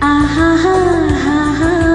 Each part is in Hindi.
啊哈哈哈哈。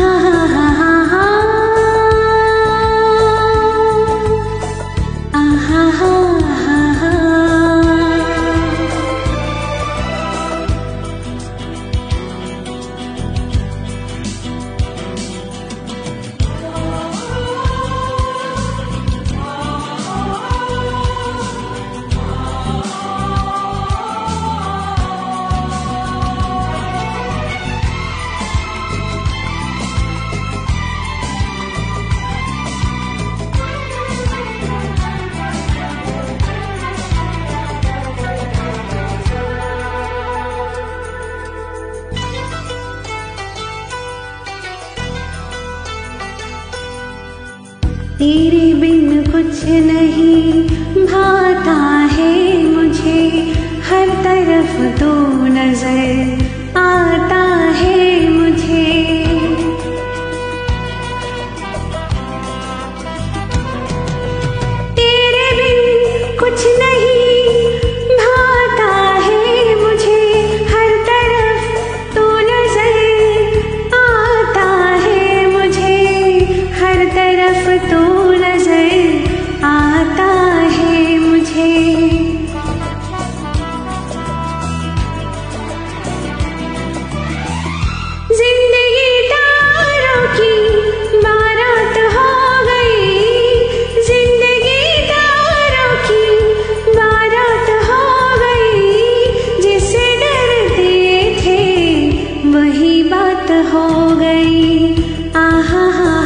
哈哈哈 तेरे बिन कुछ नहीं। भाता है मुझे हर तरफ़ तो नज़र आता आहा